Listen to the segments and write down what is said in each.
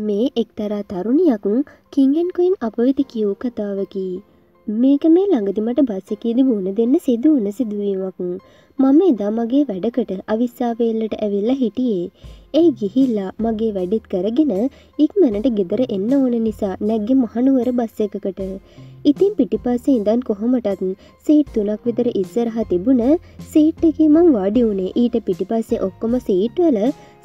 මේ එක්තරා තරුණියකුන් කින්ගෙන් කොයින් අප වෙත කියූ කතාවකි. මේක මේ ළඟදි මට බස් එකේදී මුණ දෙන්න සිදු වුණ සිදුවීමක්. මම එදා මගේ වැඩකට අවිස්සාවේල්ලට ඇවිල්ලා හිටියේ. ඒ ගිහිල්ලා මගේ වැඩෙත් කරගෙන ඉක්මනට ගෙදර එන්න ඕන නිසා නැග්ගෙ මහනුවර බස් එකකට. ඉතින් පිටිපස්සේ ඉඳන් කොහොමටත් සීට් තුනක් විතර ඉස්සරහා තිබුණ සීට් එකේ මං වාඩි වුණේ ඊට පිටිපස්සේ ඔක්කොම සීට් වල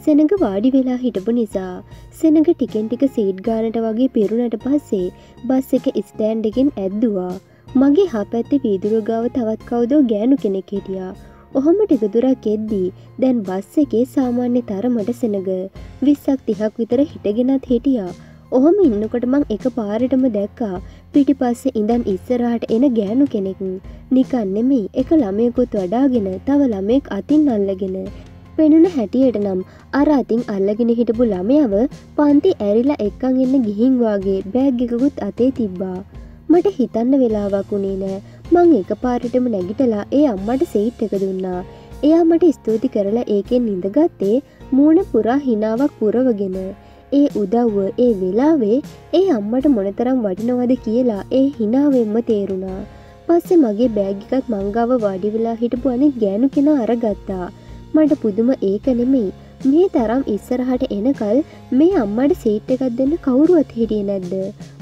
සෙනඟ වාඩි වෙලා හිටපු නිසා සෙනඟ ටිකෙන් ටික සීට් ගානට වගේ පිරුණට පස්සේ බස් එක ස්ටෑන්ඩ් එකෙන් ඇද්දුවා. මගේ හපැත්තේ වීදුරුව ගාව තවත් කවුදෝ ගෑනු කෙනෙක් හිටියා. ඔහොම ටික දුරක් එද්දී දැන් බස් එකේ සාමාන්‍ය තරමට සෙනඟ විස්සක් තිහක් විතර හිටගෙනත් හිටියා. ඔහොම ඉන්නකොට මං එක පාරටම දැක්කා පිටිපස්සේ ඉඳන් ඉස්සරහට එන ගෑනු කෙනෙක් නිකන් නෙමෙයි එක ළමයෙකුත් වඩාගෙන තව ළමයෙක් අතින් අල්ලගෙන පෙනුන හැටියට නම් අර අතින් අල්ලගෙන හිටපු ළමයව පන්ති ඇරිලා එක්කං එන්න ගිහින්වාගේ බෑග් එකකුත් අතේ තිබ්බා. මට හිතන්න වෙලාවක් වුණේ නෑ මං එක පාරටම නැගිටලා ඒ අම්මට සෙයිට් එක දුන්නා. එයා මට ස්තුති කරලා ඒකෙන් ඉඳගත්තේ මූුණ පුරා හිනාවක් පුරවගෙන. ඒ උදව්ව ඒ වෙලාවේ ඒ අම්මට මොනතරම් වටිනවද කියලා ඒ හිනාවෙන්ම තේරුණා. පස්සෙ මගේ බෑගිකත් මංගාව වාඩිවෙලා හිටපු අනෙ ගෑනු කෙන අරගත්තා. මට පුදුම ඒක නෙමෙයි. මේ තරම් ඉස්සරහට එනකල් මේ අම්මට සීට් එකක් දෙන්න කවුරුවත් හිටිය නැද්ද?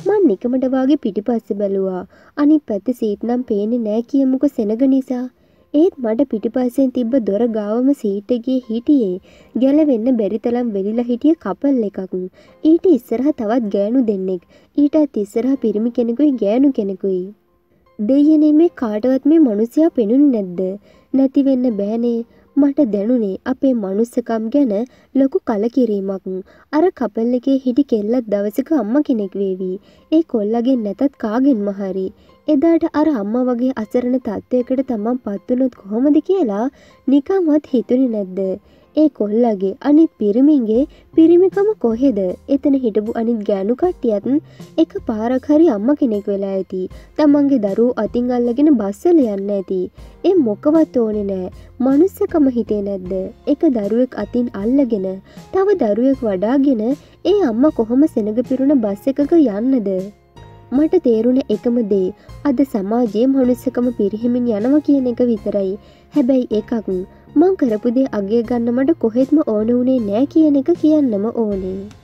මං නිකමට වගේ පිටිපස්ස බැලුවා. අනි පැත්ත සීට් නම් පේනෙ නෑ කියමුක සෙනග නිසා. ඒත් මට පිටිපස්සෙන් තිබ්බ දොර ගාවම සීට්ටගේ හිටියේ. ගැලවෙන්න බැරිතලම් වෙලිලා හිටිය කපල් එකක්. ඊට ඉස්සරහ තවත් ගෑනු දෙන්නෙක්. ඊටත් ඉස්සරහ පිරිමි කෙනෙකුයි ගෑනු කෙනෙකුයි. දෙයනේ මේ කාටවත් මේ මනුසයා පෙනුන් නැද්ද? නැතිවෙන්න බෑනේ. මට දැනුනේ අපේ මනුස්සකම් ගැන ලොකු කලකිරීමක්. අර කපල් එකේ හිටි කෙල්ලත් දවසක අම්ම කෙනෙක් වේවි. ඒ කොල්ලගෙන් නැතත් කාගෙන්ම හරි. එදාට අර අම්මා වගේ අසරණ තත්ත්වයකට තමන් පත්වුණොත් කොහොමද කියලා නිකම්වත් හිතුනේ නැද්ද? ඒ කොල්ලගේ අනිත් පිරිමින්ගේ පිරිමිකම කොහෙද? එතන හිටපු අනිත් ගෑනු කට්ටියත් එක පාරක් හරි අම්ම කෙනෙක් වෙලා ඇති. තමන්ගේ දරූ අතින් අල්ලගෙන බස්සල යන්න ඇති. ඒ මොකවත් ඕනෙ නෑ. මනුස්සකම හිතේ නැද්ද? එක දරුවෙක් අතින් අල්ලගෙන තව දරුවෙක් වඩාගෙන ඒ අම්ම කොහොම සෙනග පිරුණ බස් එකක යන්නද? මට තේරුණ එකම දේ අද සමාජයේ මනුස්සකම පිරිහෙමින් යනවා කියන එක විතරයි. හැබැයි එකක් මං කරපු දේ අගේ ගන්න මට කොහෙත්ම ඕන වුණේ නෑ කියන එක කියන්නම ඕනේ.